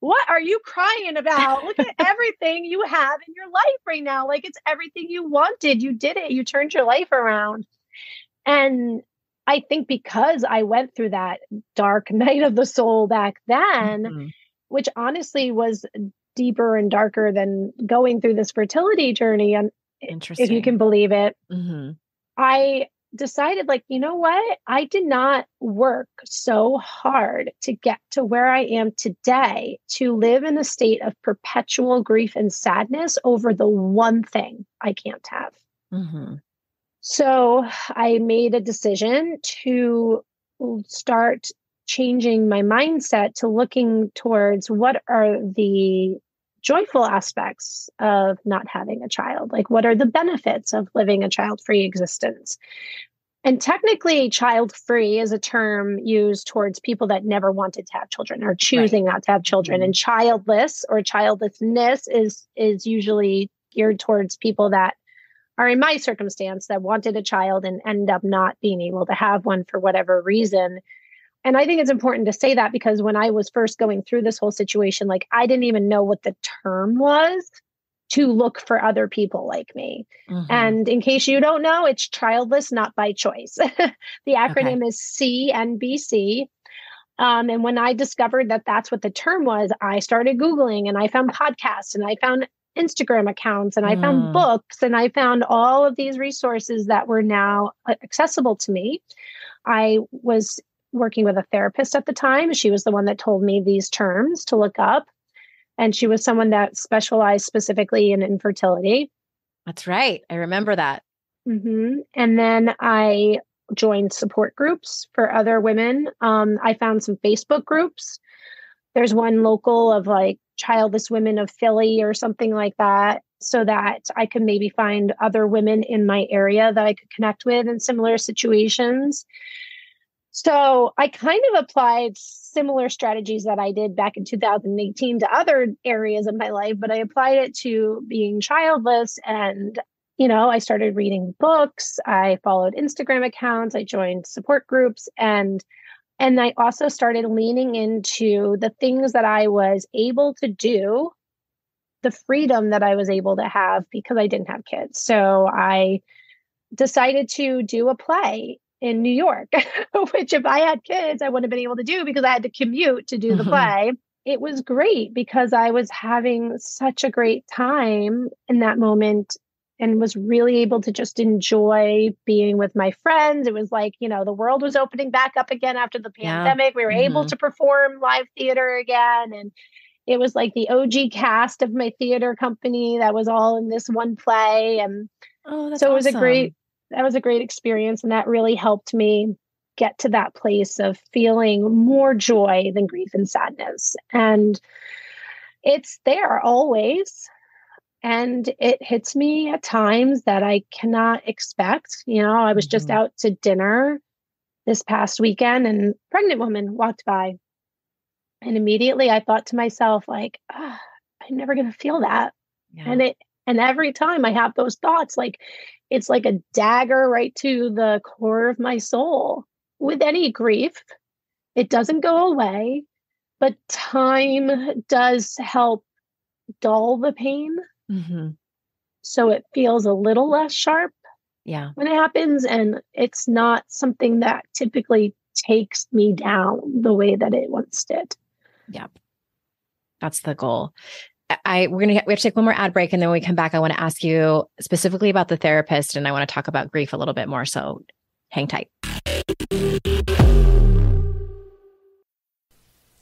what are you crying about? Look at everything you have in your life right now. Like it's everything you wanted. You did it. You turned your life around. And i think because i went through that dark night of the soul back then mm-hmm. which honestly was deeper and darker than going through this fertility journey and interesting, if you can believe it mm-hmm. i decided like you know what i did not work so hard to get to where i am today to live in a state of perpetual grief and sadness over the one thing i can't have mm-hmm. so i made a decision to start changing my mindset to looking towards what are the joyful aspects of not having a child? Like, what are the benefits of living a child free existence? And technically, child free is a term used towards people that never wanted to have children or choosing right. not to have children. Mm-hmm. And childless or childlessness is is usually geared towards people that are in my circumstance that wanted a child and end up not being able to have one for whatever reason and I think it's important to say that because when I was first going through this whole situation, like I didn't even know what the term was to look for other people like me. Mm-hmm. And in case you don't know, it's childless, not by choice. the acronym okay. is CNBC. Um, and when I discovered that that's what the term was, I started Googling and I found podcasts and I found Instagram accounts and I mm. found books and I found all of these resources that were now accessible to me. I was working with a therapist at the time. She was the one that told me these terms to look up. And she was someone that specialized specifically in infertility. That's right. I remember that. Mm-hmm. And then I joined support groups for other women. Um, I found some Facebook groups. There's one local of like childless women of Philly or something like that, so that I could maybe find other women in my area that I could connect with in similar situations. So I kind of applied similar strategies that I did back in 2018 to other areas of my life, but I applied it to being childless. And you know, I started reading books, I followed Instagram accounts, I joined support groups. And and I also started leaning into the things that I was able to do, the freedom that I was able to have because I didn't have kids. So I decided to do a play in New York, which if I had kids, I wouldn't have been able to do because I had to commute to do the mm-hmm. play. It was great because I was having such a great time in that moment and was really able to just enjoy being with my friends. It was like, you know, the world was opening back up again after the pandemic. Yeah. We were mm-hmm. able to perform live theater again. And it was like the OG cast of my theater company that was all in this one play. And oh, so it was awesome. a great, that was a great experience. And that really helped me get to that place of feeling more joy than grief and sadness. And it's there always and it hits me at times that I cannot expect. You know, I was just mm-hmm. out to dinner this past weekend and pregnant woman walked by. And immediately I thought to myself, like, oh, I'm never gonna feel that. Yeah. And it and every time I have those thoughts, like it's like a dagger right to the core of my soul. With any grief, it doesn't go away, but time does help dull the pain Mm-hmm. So it feels a little less sharp. Yeah. When it happens. And it's not something that typically takes me down the way that it once did. Yep. That's the goal. I we're gonna we have to take one more ad break and then when we come back, I want to ask you specifically about the therapist and I want to talk about grief a little bit more. So hang tight.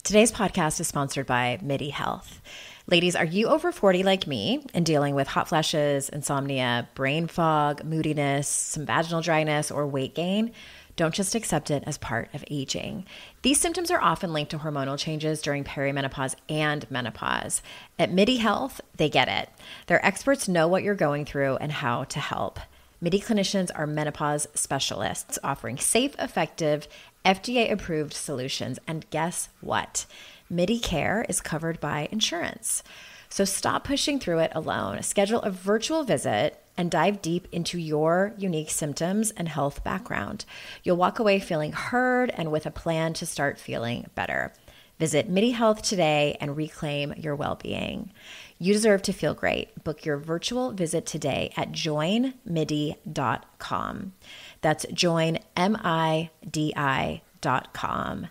Today's podcast is sponsored by MIDI Health. Ladies, are you over 40 like me and dealing with hot flashes, insomnia, brain fog, moodiness, some vaginal dryness, or weight gain? Don't just accept it as part of aging. These symptoms are often linked to hormonal changes during perimenopause and menopause. At MIDI Health, they get it. Their experts know what you're going through and how to help. MIDI clinicians are menopause specialists offering safe, effective, FDA approved solutions. And guess what? MIDI Care is covered by insurance. So stop pushing through it alone. Schedule a virtual visit and dive deep into your unique symptoms and health background. You'll walk away feeling heard and with a plan to start feeling better. Visit MIDI Health today and reclaim your well being. You deserve to feel great. Book your virtual visit today at joinmidi.com. That's joinmidi.com.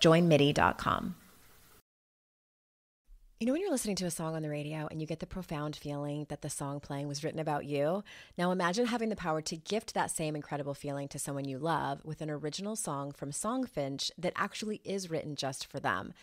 Joinmidi.com. You know, when you're listening to a song on the radio and you get the profound feeling that the song playing was written about you? Now imagine having the power to gift that same incredible feeling to someone you love with an original song from Songfinch that actually is written just for them.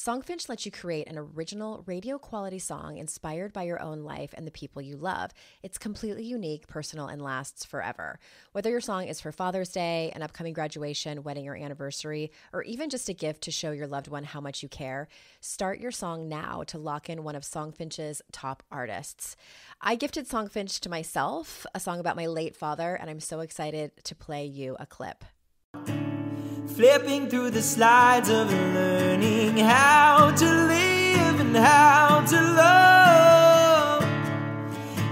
Songfinch lets you create an original radio quality song inspired by your own life and the people you love. It's completely unique, personal, and lasts forever. Whether your song is for Father's Day, an upcoming graduation, wedding, or anniversary, or even just a gift to show your loved one how much you care, start your song now to lock in one of Songfinch's top artists. I gifted Songfinch to myself, a song about my late father, and I'm so excited to play you a clip flipping through the slides of learning how to live and how to love,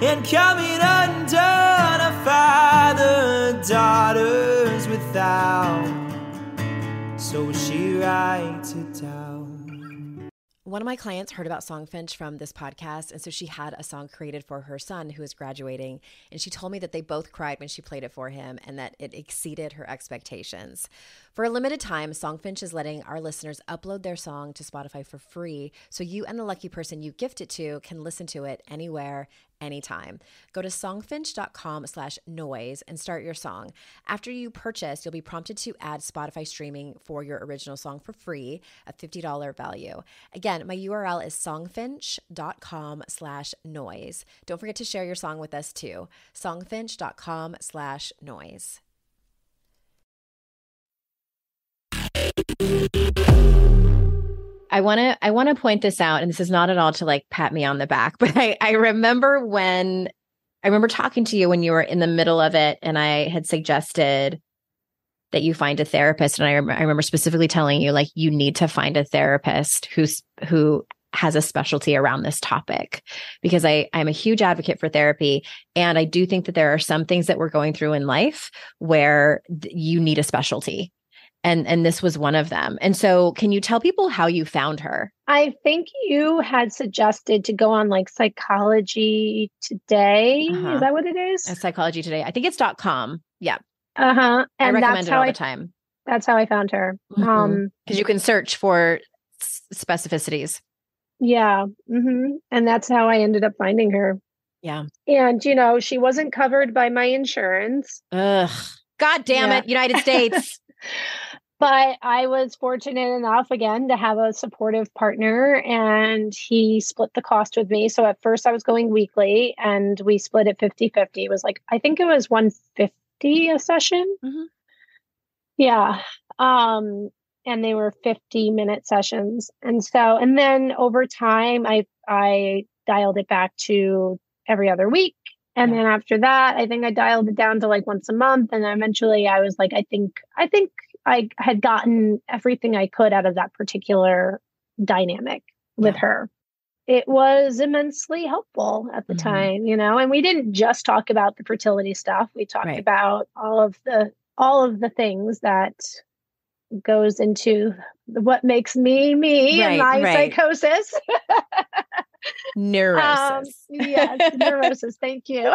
and coming undone a father daughters without. So she writes it down. One of my clients heard about Songfinch from this podcast, and so she had a song created for her son who is graduating. And she told me that they both cried when she played it for him and that it exceeded her expectations. For a limited time, Songfinch is letting our listeners upload their song to Spotify for free, so you and the lucky person you gift it to can listen to it anywhere, anytime. Go to songfinch.com slash noise and start your song. After you purchase, you'll be prompted to add Spotify streaming for your original song for free, a $50 value. Again, my URL is songfinch.com slash noise. Don't forget to share your song with us too. songfinch.com slash noise. I want to I want to point this out and this is not at all to like pat me on the back, but I I remember when I remember talking to you when you were in the middle of it and I had suggested that you find a therapist and I, rem- I remember specifically telling you like you need to find a therapist who's who has a specialty around this topic because I I'm a huge advocate for therapy and I do think that there are some things that we're going through in life where you need a specialty and and this was one of them. And so can you tell people how you found her? I think you had suggested to go on like psychology today. Uh-huh. Is that what it is? psychology today. I think it's dot com. Yeah. Uh-huh. And I recommend it all I, the time. That's how I found her. Mm-hmm. Um because you can search for specificities. Yeah. Mm-hmm. And that's how I ended up finding her. Yeah. And you know, she wasn't covered by my insurance. Ugh. God damn yeah. it, United States. but I was fortunate enough again to have a supportive partner and he split the cost with me. So at first I was going weekly and we split it 50 50. It was like, I think it was 150 a session. Mm-hmm. Yeah. Um, and they were 50 minute sessions. And so, and then over time, I, I dialed it back to every other week. And then after that, I think I dialed it down to like once a month. And eventually I was like, I think, I think I had gotten everything I could out of that particular dynamic with yeah. her. It was immensely helpful at the mm-hmm. time, you know, and we didn't just talk about the fertility stuff. We talked right. about all of the all of the things that goes into what makes me me right, and my right. psychosis. neurosis. Um, yes, neurosis. Thank you.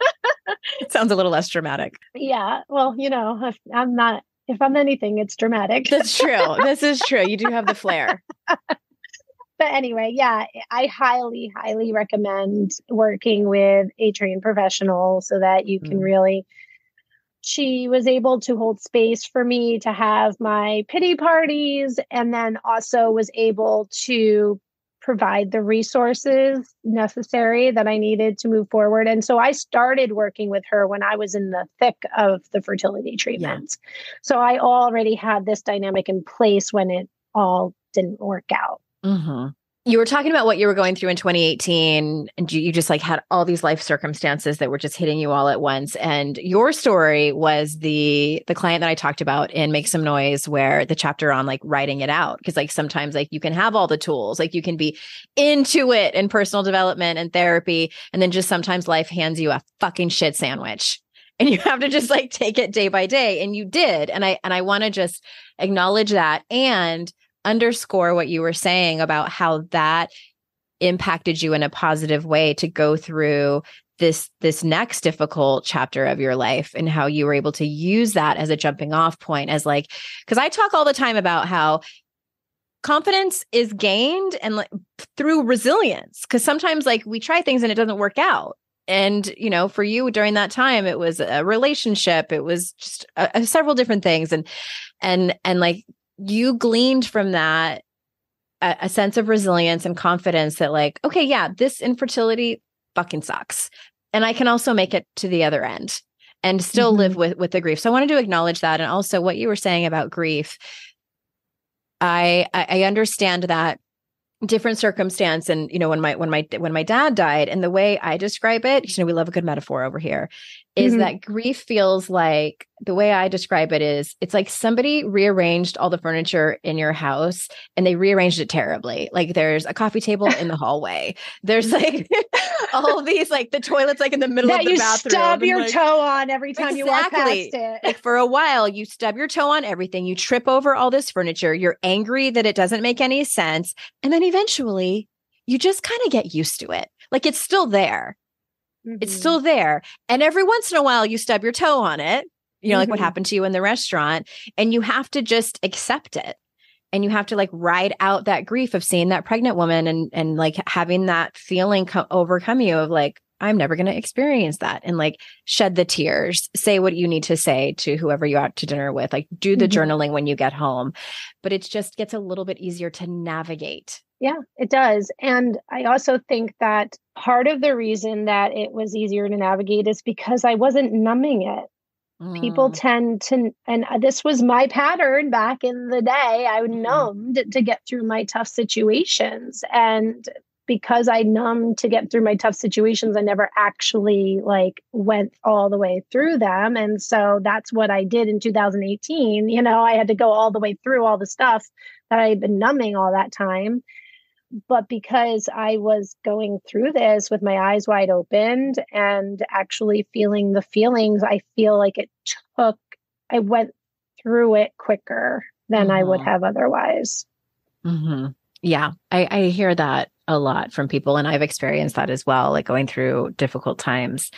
it sounds a little less dramatic. Yeah. Well, you know, I'm not if I'm anything, it's dramatic. That's true. this is true. You do have the flair. but anyway, yeah, I highly, highly recommend working with a trained professional so that you can mm. really. She was able to hold space for me to have my pity parties and then also was able to provide the resources necessary that I needed to move forward. And so I started working with her when I was in the thick of the fertility treatments. Yeah. So I already had this dynamic in place when it all didn't work out. Mm-hmm you were talking about what you were going through in 2018 and you, you, just like had all these life circumstances that were just hitting you all at once. And your story was the the client that i talked about in make some noise where the chapter on like writing it out. Because like sometimes like you can have all the tools like you can be into it in personal development and therapy and then just sometimes life hands you a fucking shit sandwich. And you have to just like take it day by day and you did. And i and i want to just acknowledge that. And underscore what you were saying about how that impacted you in a positive way to go through this this next difficult chapter of your life and how you were able to use that as a jumping off point as like because I talk all the time about how confidence is gained and like through resilience because sometimes like we try things and it doesn't work out. And you know for you during that time it was a relationship it was just a, a several different things. And and and like you gleaned from that a, a sense of resilience and confidence that like okay yeah this infertility fucking sucks and i can also make it to the other end and still mm-hmm. live with with the grief so i wanted to acknowledge that and also what you were saying about grief i i understand that different circumstance and you know when my when my when my dad died and the way i describe it you know we love a good metaphor over here is mm-hmm. that grief feels like the way I describe it is it's like somebody rearranged all the furniture in your house and they rearranged it terribly. Like there's a coffee table in the hallway. There's like all these like the toilet's like in the middle that of the you bathroom. Stub your like, toe on every time exactly. you walk past it. like for a while, you stub your toe on everything. You trip over all this furniture. You're angry that it doesn't make any sense. And then eventually you just kind of get used to it. Like it's still there. Mm-hmm. It's still there. And every once in a while, you stub your toe on it, you know, mm-hmm. like what mm-hmm. happened to you in the restaurant. And you have to just accept it. And you have to like ride out that grief of seeing that pregnant woman and and like having that feeling co- overcome you of like, I'm never going to experience that. And like shed the tears, say what you need to say to whoever you're out to dinner with, like do the mm-hmm. journaling when you get home. But it just gets a little bit easier to navigate. Yeah, it does. And I also think that part of the reason that it was easier to navigate is because I wasn't numbing it. Mm. People tend to, and this was my pattern back in the day. I mm-hmm. numbed to get through my tough situations. And because I numbed to get through my tough situations, I never actually like went all the way through them. And so that's what I did in 2018. You know, I had to go all the way through all the stuff that I had been numbing all that time. But because I was going through this with my eyes wide open and actually feeling the feelings, I feel like it took, I went through it quicker than mm-hmm. I would mm-hmm. have otherwise. Mm-hmm. Yeah, I, I hear that a lot from people. And I've experienced that as well, like going through difficult times.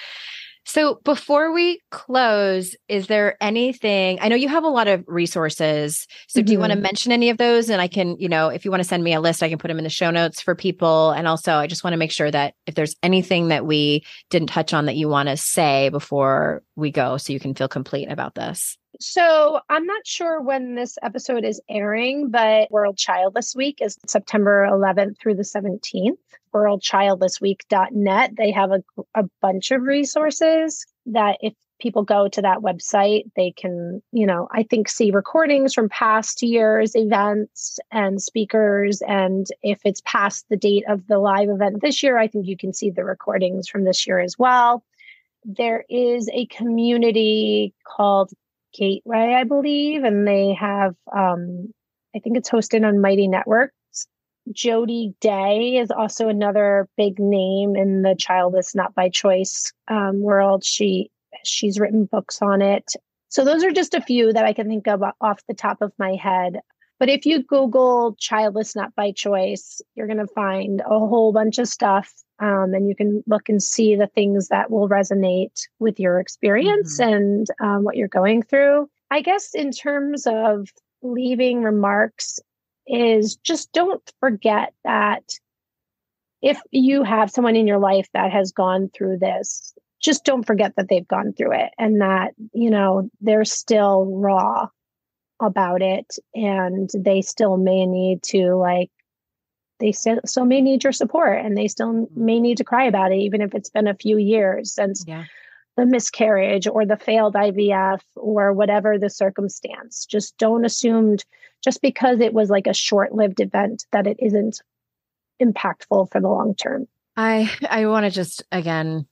So before we close, is there anything? I know you have a lot of resources. So mm-hmm. do you want to mm-hmm. mention any of those? And I can, you know, if you want to send me a list, I can put them in the show notes for people. And also, I just want to make sure that if there's anything that we didn't touch on that you want to say before we go, so you can feel complete about this. So I'm not sure when this episode is airing, but World Childless Week is September 11th through the 17th. WorldChildlessWeek.net. They have a, a bunch of resources that if people go to that website, they can, you know, I think see recordings from past years' events and speakers. And if it's past the date of the live event this year, I think you can see the recordings from this year as well. There is a community called Gateway, I believe, and they have, um, I think it's hosted on Mighty Networks. Jody Day is also another big name in the childless not by choice um, world. She she's written books on it. So those are just a few that I can think of off the top of my head. But if you Google childless not by choice, you're going to find a whole bunch of stuff. Um, and you can look and see the things that will resonate with your experience mm-hmm. and um, what you're going through. I guess, in terms of leaving remarks, is just don't forget that if you have someone in your life that has gone through this, just don't forget that they've gone through it and that, you know, they're still raw about it and they still may need to like they still, still may need your support and they still mm-hmm. may need to cry about it even if it's been a few years since yeah. The miscarriage or the failed IVF or whatever the circumstance just don't assume just because it was like a short-lived event that it isn't impactful for the long term. I I want to just again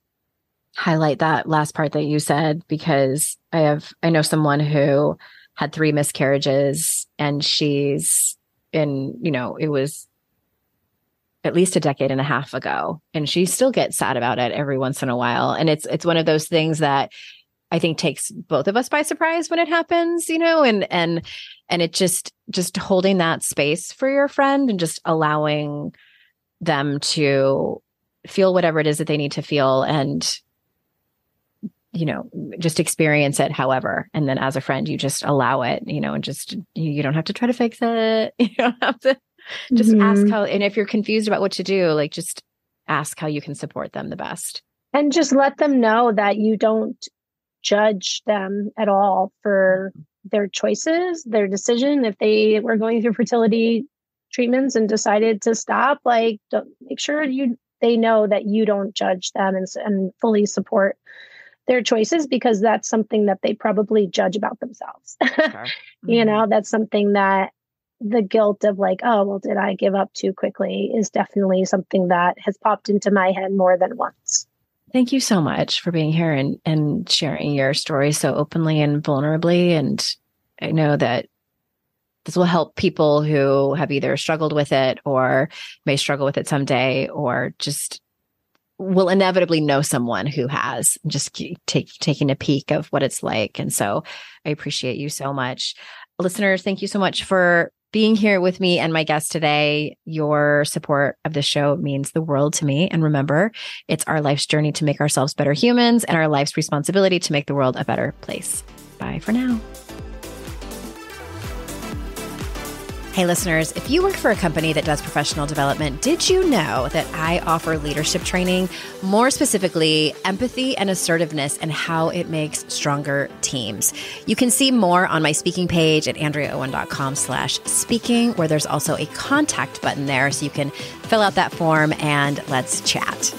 highlight that last part that you said because I have I know someone who had three miscarriages and she's in, you know, it was at least a decade and a half ago and she still gets sad about it every once in a while. And it's it's one of those things that I think takes both of us by surprise when it happens, you know, and and and it just just holding that space for your friend and just allowing them to feel whatever it is that they need to feel and you know just experience it however. And then as a friend you just allow it you know and just you, you don't have to try to fix it. You don't have to just mm-hmm. ask how and if you're confused about what to do like just ask how you can support them the best and just let them know that you don't judge them at all for their choices their decision if they were going through fertility treatments and decided to stop like make sure you they know that you don't judge them and, and fully support their choices because that's something that they probably judge about themselves. Mm-hmm. you know, that's something that the guilt of like, oh, well, did I give up too quickly is definitely something that has popped into my head more than once. Thank you so much for being here and, and sharing your story so openly and vulnerably. And I know that this will help people who have either struggled with it or may struggle with it someday or just will inevitably know someone who has just take, taking a peek of what it's like. And so I appreciate you so much. Listeners, thank you so much for being here with me and my guest today. Your support of the show means the world to me. And remember, it's our life's journey to make ourselves better humans and our life's responsibility to make the world a better place. Bye for now. Hey, listeners, if you work for a company that does professional development, did you know that I offer leadership training, more specifically, empathy and assertiveness and how it makes stronger teams? You can see more on my speaking page at andreaowen.com slash speaking, where there's also a contact button there so you can fill out that form and let's chat.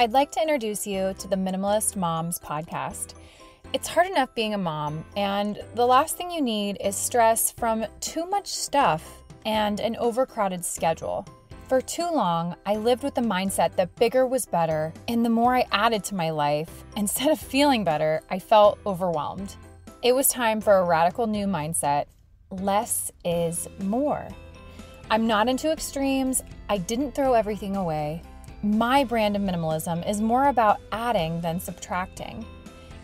I'd like to introduce you to the Minimalist Moms podcast. It's hard enough being a mom, and the last thing you need is stress from too much stuff and an overcrowded schedule. For too long, I lived with the mindset that bigger was better, and the more I added to my life, instead of feeling better, I felt overwhelmed. It was time for a radical new mindset less is more. I'm not into extremes, I didn't throw everything away. My brand of minimalism is more about adding than subtracting.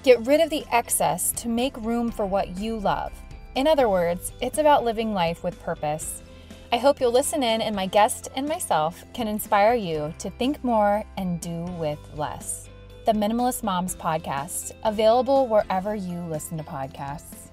Get rid of the excess to make room for what you love. In other words, it's about living life with purpose. I hope you'll listen in, and my guest and myself can inspire you to think more and do with less. The Minimalist Moms Podcast, available wherever you listen to podcasts.